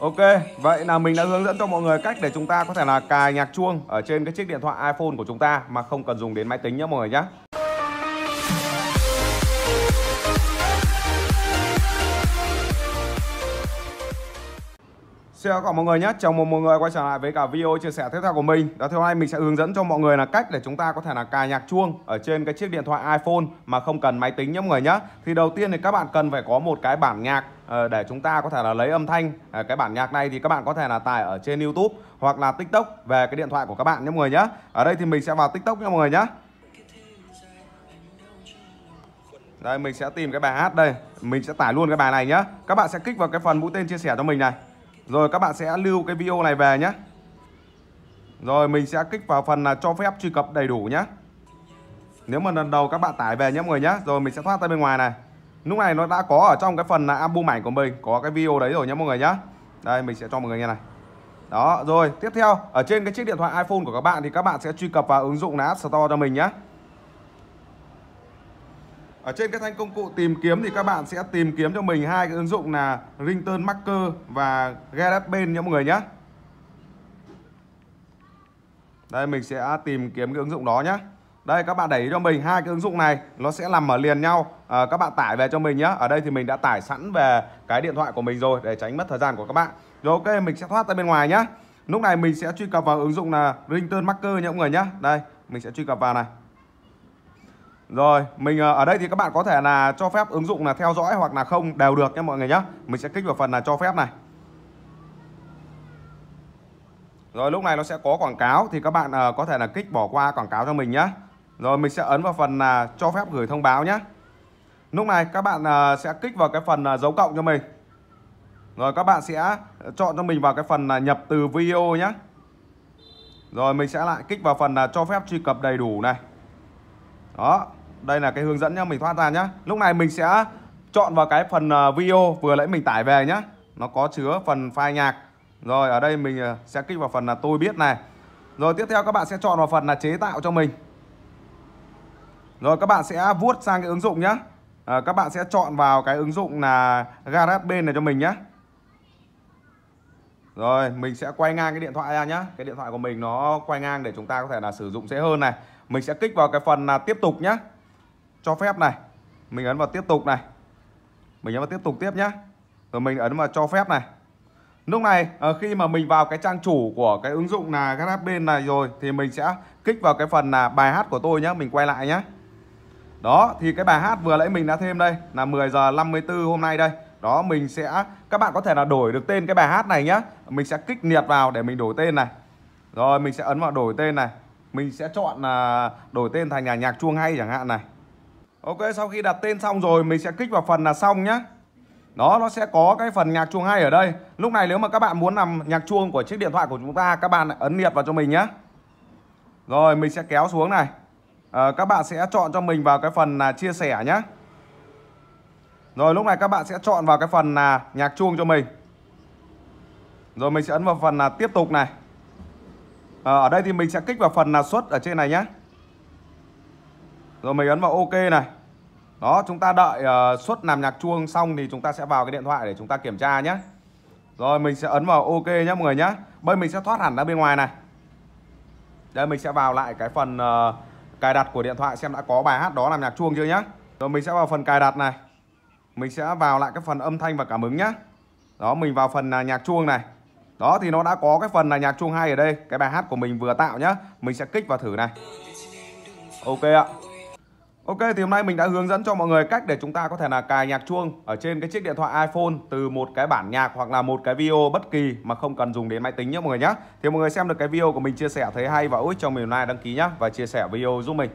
Ok, vậy là mình đã hướng dẫn cho mọi người cách để chúng ta có thể là cài nhạc chuông ở trên cái chiếc điện thoại iPhone của chúng ta mà không cần dùng đến máy tính nhé mọi người nhé. Xin chào mọi người nhé, chào mừng mọi người quay trở lại với cả video chia sẻ tiếp theo của mình. Đó thì hôm nay mình sẽ hướng dẫn cho mọi người là cách để chúng ta có thể là cài nhạc chuông ở trên cái chiếc điện thoại iPhone mà không cần máy tính nhé mọi người nhé. Thì đầu tiên thì các bạn cần phải có một cái bản nhạc ờ, để chúng ta có thể là lấy âm thanh ờ, Cái bản nhạc này thì các bạn có thể là tải ở trên YouTube hoặc là TikTok về cái điện thoại của các bạn nhé mọi người nhé. Ở đây thì mình sẽ vào TikTok nhé mọi người nhé. Đây mình sẽ tìm cái bài hát đây. Mình sẽ tải luôn cái bài này nhé. Các bạn sẽ kích vào cái phần mũi tên chia sẻ cho mình này rồi, các bạn sẽ lưu cái video này về nhé Rồi, mình sẽ kích vào phần là cho phép truy cập đầy đủ nhé Nếu mà lần đầu các bạn tải về nhé mọi người nhé Rồi, mình sẽ thoát ra bên ngoài này. Lúc này nó đã có ở trong cái phần là album ảnh của mình. Có cái video đấy rồi nhé mọi người nhé Đây, mình sẽ cho mọi người nghe này. Đó, rồi, tiếp theo, Ở trên cái chiếc điện thoại iPhone của các bạn Thì các bạn sẽ truy cập vào ứng dụng là App Store cho mình nhé ở trên cái thanh công cụ tìm kiếm thì các bạn sẽ tìm kiếm cho mình hai cái ứng dụng là Ringtone Marker và GarageBand nhé mọi người nhé. Đây mình sẽ tìm kiếm cái ứng dụng đó nhé. Đây các bạn đẩy cho mình hai cái ứng dụng này nó sẽ nằm ở liền nhau. À, các bạn tải về cho mình nhé. Ở đây thì mình đã tải sẵn về cái điện thoại của mình rồi để tránh mất thời gian của các bạn. Rồi ok mình sẽ thoát ra bên ngoài nhé. Lúc này mình sẽ truy cập vào ứng dụng là Ringtone Marker nhé mọi người nhé. Đây mình sẽ truy cập vào này. Rồi, mình ờ, ở đây thì các bạn có thể là cho phép ứng dụng là theo dõi hoặc là không đều được nhé mọi người nhé. Mình sẽ kích vào phần là cho phép này. Rồi lúc này nó sẽ có quảng cáo thì các bạn ờ, có thể là kích bỏ qua quảng cáo cho mình nhé. Rồi mình sẽ ấn vào phần là cho phép gửi thông báo nhé. Lúc này các bạn ờ, sẽ kích vào cái phần dấu cộng cho mình. Rồi các bạn sẽ chọn cho mình vào cái phần là nhập từ video nhé. Rồi mình sẽ lại kích vào phần là cho phép truy cập đầy đủ này. Đó, đây là cái hướng dẫn nhá mình thoát ra nhá. Lúc này mình sẽ chọn vào cái phần à, video vừa nãy mình tải về nhá. Nó có chứa phần file nhạc. Rồi ở đây mình à, sẽ kích vào phần là tôi biết này. Rồi tiếp theo các bạn sẽ chọn vào phần là chế tạo cho mình. Rồi các bạn sẽ vuốt sang cái ứng dụng nhá. À, các bạn sẽ chọn vào cái ứng dụng là GarageBand này cho mình nhé rồi mình sẽ quay ngang cái điện thoại ra nhá. Cái điện thoại của mình nó quay ngang để chúng ta có thể là sử dụng dễ hơn này. Mình sẽ kích vào cái phần là tiếp tục nhá cho phép này. Mình ấn vào tiếp tục này. Mình ấn vào tiếp tục tiếp nhé rồi mình ấn vào cho phép này. Lúc này ờ, khi mà mình vào cái trang chủ của cái ứng dụng là GarageBand này rồi, thì mình sẽ kích vào cái phần là bài hát của tôi nhé mình quay lại nhé đó, thì cái bài hát vừa nãy mình đã thêm đây là 10 giờ 54 hôm nay đây. Đó, mình sẽ, các bạn có thể là đổi được tên cái bài hát này nhé mình sẽ kích liệt vào để mình đổi tên này. Rồi, mình sẽ ấn vào đổi tên này. Mình sẽ chọn là đổi tên thành nhà nhạc chuông hay chẳng hạn này. Ok sau khi đặt tên xong rồi mình sẽ kích vào phần là xong nhá. Đó nó sẽ có cái phần nhạc chuông hay ở đây. Lúc này nếu mà các bạn muốn làm nhạc chuông của chiếc điện thoại của chúng ta Các bạn ấn liệt vào cho mình nhé Rồi mình sẽ kéo xuống này. À, Các bạn sẽ chọn cho mình vào cái phần là chia sẻ nhé Rồi lúc này các bạn sẽ chọn vào cái phần là nhạc chuông cho mình. Rồi mình sẽ ấn vào phần là tiếp tục này. À, Ở đây thì mình sẽ kích vào phần là xuất ở trên này nhé rồi mình ấn vào OK này. Đó chúng ta đợi uh, suất làm nhạc chuông xong thì chúng ta sẽ vào cái điện thoại để chúng ta kiểm tra nhé Rồi mình sẽ ấn vào OK nhé mọi người nhé Bây mình sẽ thoát hẳn ra bên ngoài này. Đây mình sẽ vào lại cái phần uh, cài đặt của điện thoại xem đã có bài hát đó làm nhạc chuông chưa nhé Rồi mình sẽ vào phần cài đặt này. Mình sẽ vào lại cái phần âm thanh và cảm ứng nhé Đó mình vào phần uh, nhạc chuông này. Đó thì nó đã có cái phần là nhạc chuông hay ở đây. Cái bài hát của mình vừa tạo nhá. Mình sẽ kích vào thử này. Ok ạ. Ok, thì hôm nay mình đã hướng dẫn cho mọi người cách để chúng ta có thể là cài nhạc chuông ở trên cái chiếc điện thoại iPhone từ một cái bản nhạc hoặc là một cái video bất kỳ mà không cần dùng đến máy tính nhé mọi người nhé. Thì mọi người xem được cái video của mình, chia sẻ thấy hay và ích cho mình like đăng ký nhé và chia sẻ video giúp mình.